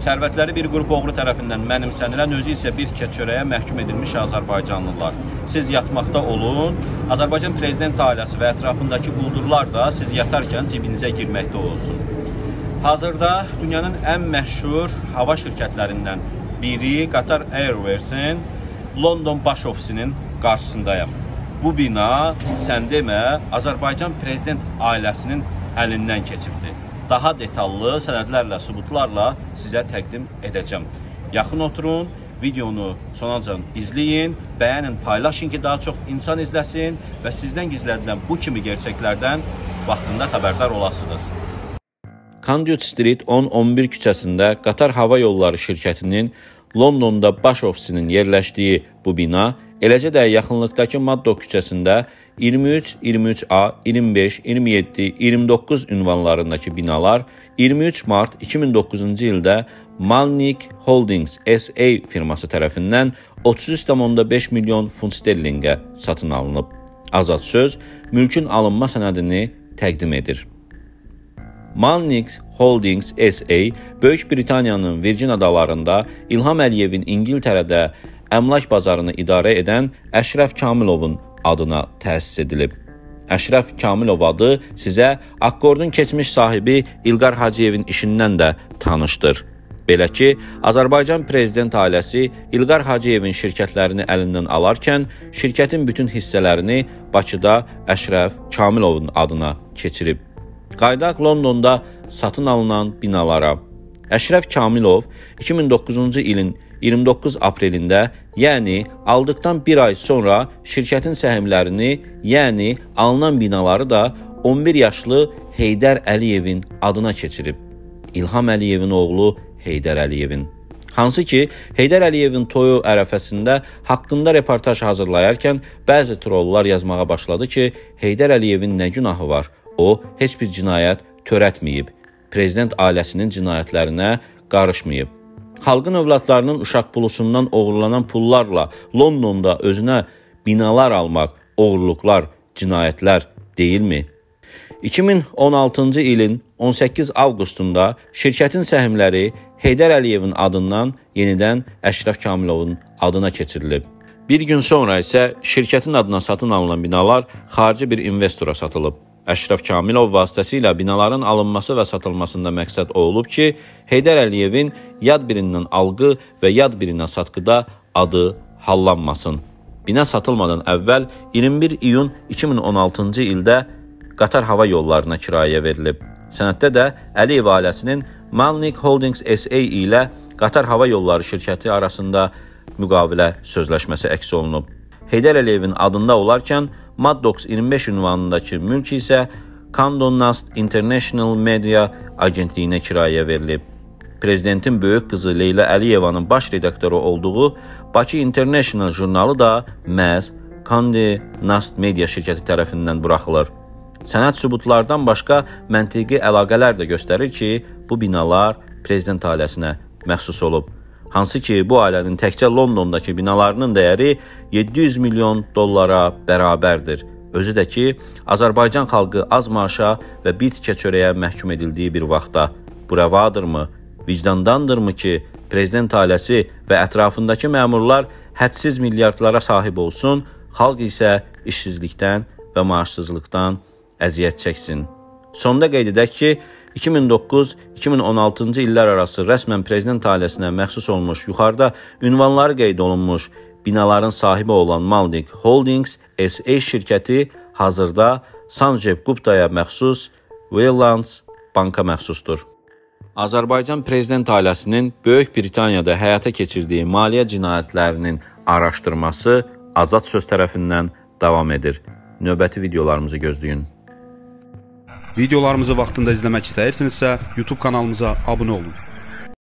Sərvətləri bir qrup oğru tərəfindən mənimsənilən, özü isə bir keçörəyə məhkum edilmiş Azərbaycanlılar. Siz yatmaqda olun, Azərbaycan prezident ailəsi və ətrafındakı quldurlar da siz yatarkən cibinizə girməkdə olsun. Hazırda dünyanın ən məşhur hava şirkətlərindən biri Qatar Airways-in London baş ofisinin qarşısındayım. Bu bina, sən demə, Azərbaycan prezident ailəsinin əlindən keçibdir daha detallı sənədlərlə, sübutlarla sizə təqdim edəcəm. Yaxın oturun, videonu sonacan izləyin, bəyənin, paylaşın ki, daha çox insan izləsin və sizdən gizlədilən bu kimi gerçəklərdən vaxtında xəbərdar olasınız. Conduit Street 10-11 küçəsində Qatar Hava Yolları şirkətinin Londonda baş ofisinin yerləşdiyi bu bina, eləcə də yaxınlıqdakı Maddo küçəsində 23, 23A, 25, 27, 29 ünvanlarındakı binalar 23 mart 2009-cu ildə Malnik Holdings SA firması tərəfindən 33,5 milyon funt sterlinqə satın alınıb. Azad söz mülkün alınma sənədini təqdim edir. Malnik Holdings SA Böyük Britaniyanın Virgin adalarında İlham Əliyevin İngiltərədə əmlak bazarını idarə edən Əşrəf Kamilovun adına təsis edilib. Əşrəf Kamilov adı sizə akkordun keçmiş sahibi İlqar Hacıyevin işindən də tanışdır. Belə ki, Azərbaycan prezident ailəsi İlqar Hacıyevin şirkətlərini əlindən alarkən şirkətin bütün hissələrini Bakıda Əşrəf Kamilovun adına keçirib. Qaydaq Londonda satın alınan binalara Əşrəf Kamilov 2009-cu ilin 29 aprelində, yəni aldıqdan bir ay sonra şirkətin səhmlərini, yəni alınan binaları da 11 yaşlı Heydər Əliyevin adına keçirib. İlham Əliyevin oğlu Heydər Əliyevin. Hansı ki, Heydər Əliyevin toyu ərəfəsində haqqında reportaj hazırlayarkən bəzi trollar yazmağa başladı ki, Heydər Əliyevin nə günahı var? O heç bir cinayət törətməyib. Prezident ailəsinin cinayətlərinə qarışmayıb. Xalqın övladlarının uşaq pulusundan oğurlanan pullarla Londonda özünə binalar almaq oğurluqlar, cinayətlər deyilmi? 2016-cı ilin 18 avqustunda şirkətin səhmləri Heydər Əliyevin adından yenidən Əşrəf Kamilovun adına keçirilib. Bir gün sonra isə şirkətin adına satın alınan binalar xarici bir investora satılıb. Əşrəf Kamilov vasitəsilə binaların alınması və satılmasında məqsəd o olub ki, Heydər Əliyevin yad birindən alqı və yad birinə satqıda adı hallanmasın. Bina satılmadan əvvəl 21 iyun 2016-cı ildə Qatar hava yollarına kirayəyə verilib. Sənəddə də Əliyev ailəsinin Malnik Holdings SA ilə Qatar hava yolları şirkəti arasında müqavilə sözləşməsi əks olunub. Heydər Əliyevin adında olarkən Maddox 25 ünvanındakı mülk isə Condon Nast International Media agentliyinə kirayəyə verilib. Prezidentin böyük qızı Leyla Əliyevanın baş redaktoru olduğu Bakı International jurnalı da məhz Condé Nast Media şirkəti tərəfindən buraxılır. Sənəd sübutlardan başqa məntiqi əlaqələr də göstərir ki, bu binalar prezident ailəsinə məxsus olub. Hansı ki, bu ailənin təkcə Londondakı binalarının dəyəri 700 milyon dollara bərabərdir. Özü də ki, Azərbaycan xalqı az maaşa və bir tikə çörəyə məhkum edildiyi bir vaxtda bu rəvadırmı, vicdandandırmı ki, prezident ailəsi və ətrafındakı məmurlar hədsiz milyardlara sahib olsun, xalq isə işsizlikdən və maaşsızlıqdan əziyyət çəksin. Sonda qeyd edək ki, 2009-2016-cı illər arası rəsmən prezident ailəsinə məxsus olmuş, yuxarıda ünvanları qeyd olunmuş binaların sahibi olan Maldik Holdings SA şirkəti hazırda Sanjeev Guptaya məxsus Waylands banka məxsusdur. Azərbaycan prezident ailəsinin Böyük Britaniyada həyata keçirdiyi maliyyə cinayətlərinin araşdırması Azad söz tərəfindən davam edir. Növbəti videolarımızı gözləyin. Videolarımızı vaxtında izləmək istəyirsinizsə, YouTube kanalımıza abunə olun.